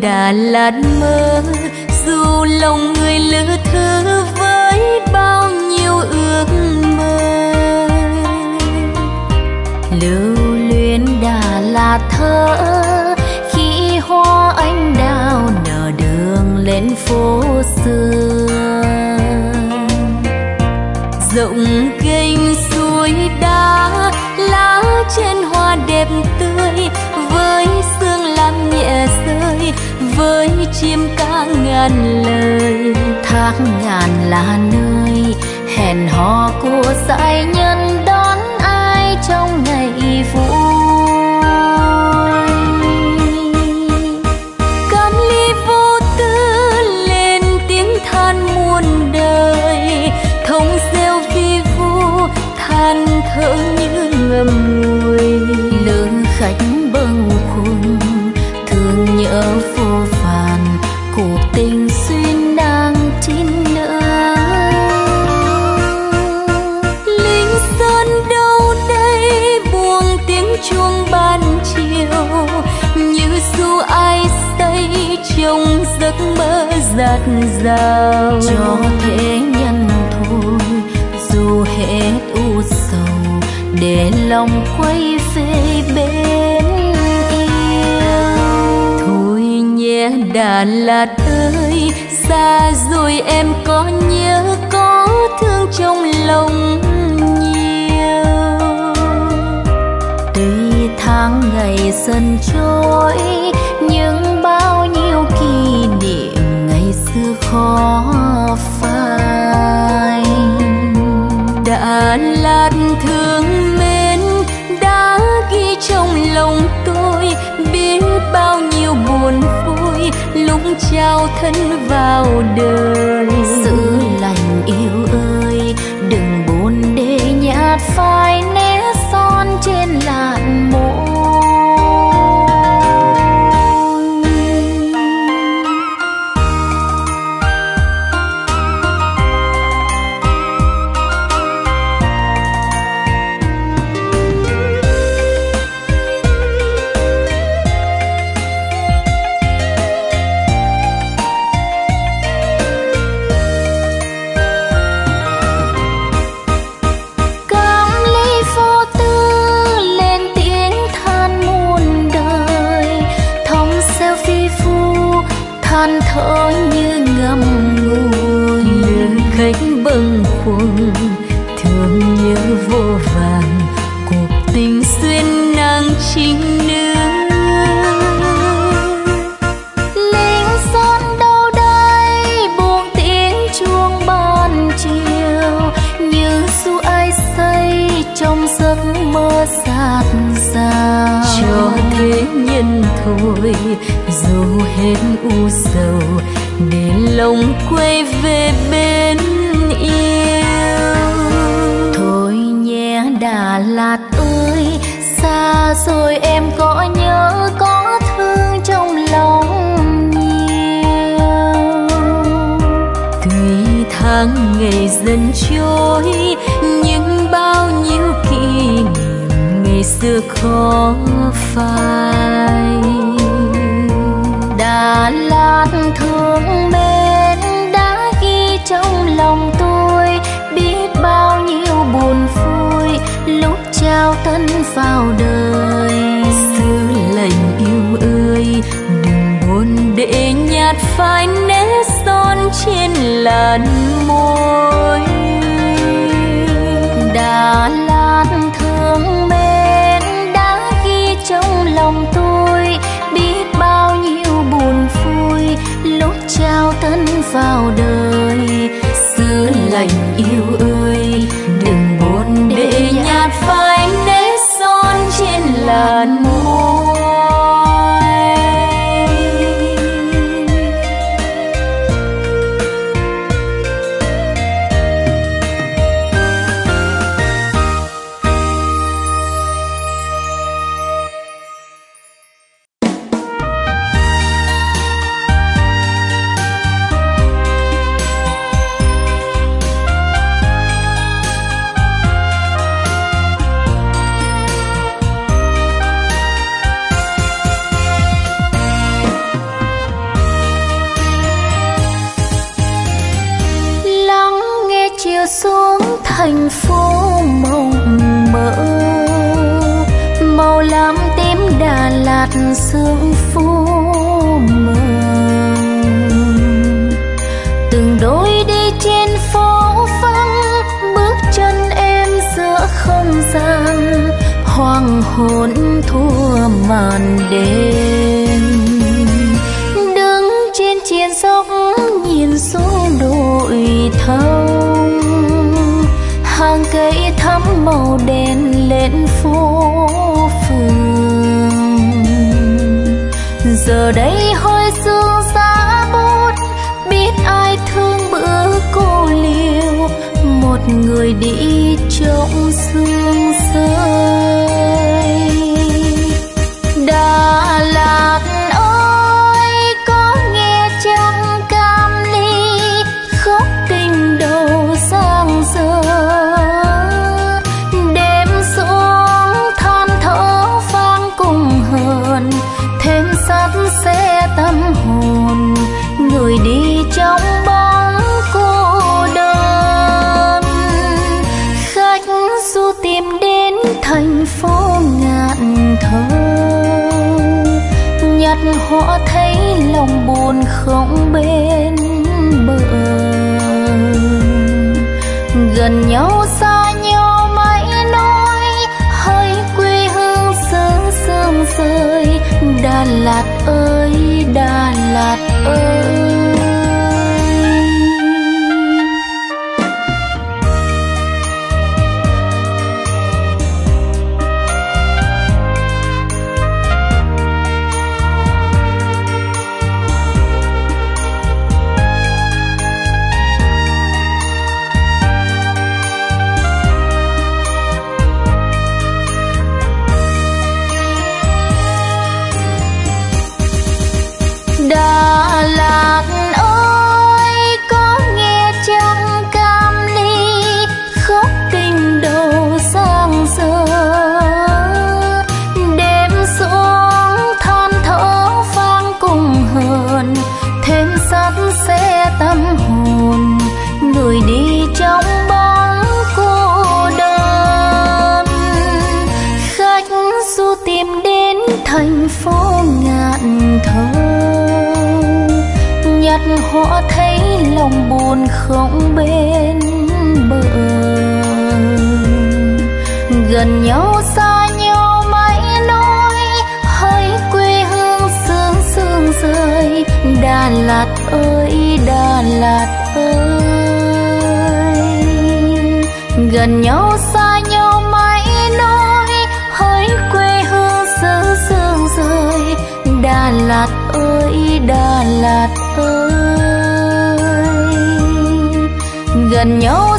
Đà Lạt mơ dù lòng người lữ thư với ước mơ. Lưu luyến Đà Lạt thơ khi hoa anh đào nở đường lên phố xưa. Rộng kênh suối đá, lá trên hoa đẹp tươi, với sương lam nhẹ rơi, với chim ca ngàn lời. Thác ngàn là nơi hẹn hò của dại nhau. Mơ giạt rào cho thế nhân thôi dù hết u sầu để lòng quay về bên yêu. Thôi nhé đà lạt ơi xa rồi em có nhớ có thương trong lòng nhiều. Tuy tháng ngày dần trôi khó phai. Đã lát thương mến đã ghi trong lòng tôi, biết bao nhiêu buồn vui lúc trao thân vào đời. Thế nhân thôi dù hết u sầu để lòng quay về bên yêu thôi nhé, đà lạt ơi, xa rồi em có nhớ có thương trong lòng nhiều tuy tháng ngày dân. Xưa khó phai. Đà lạt thương mến đã ghi trong lòng tôi, biết bao nhiêu buồn vui lúc trao thân vào đời. Xưa lành yêu ơi, đừng buồn để nhạt phai nếp son trên làn môi. Vào đời. Xưa lành yêu ơi, đừng buồn để nhạt phai nếp son trên làn môi. Xuống thành phố mộng mơ. Màu lam tím đà lạt sương phố mờ. Từng đôi đi trên phố vắng, bước chân em giữa không gian. Hoàng hôn thua màn đêm. Trên phố phường giờ đây hơi sương giá bút, biết ai thương bữa cô liêu một người đi trong sương sớm. Hồn người đi trong bóng cô đơn. Khách du tìm đến thành phố ngạn thơ, nhặt họ thấy lòng buồn không bên bờ. Gần nhau xa nhau mãi nói hơi quê hương sương sương rơi đà lạt ơi đà lạt thành phố ngạn thơ. Nhặt họ thấy lòng buồn không bên bờ. Gần nhau xa nhau mãi nói hơi quê hương sương sương rơi, đà lạt ơi, đà lạt ơi. Gần nhau xa nhau lạt ơi đà lạt ơi. Gần nhau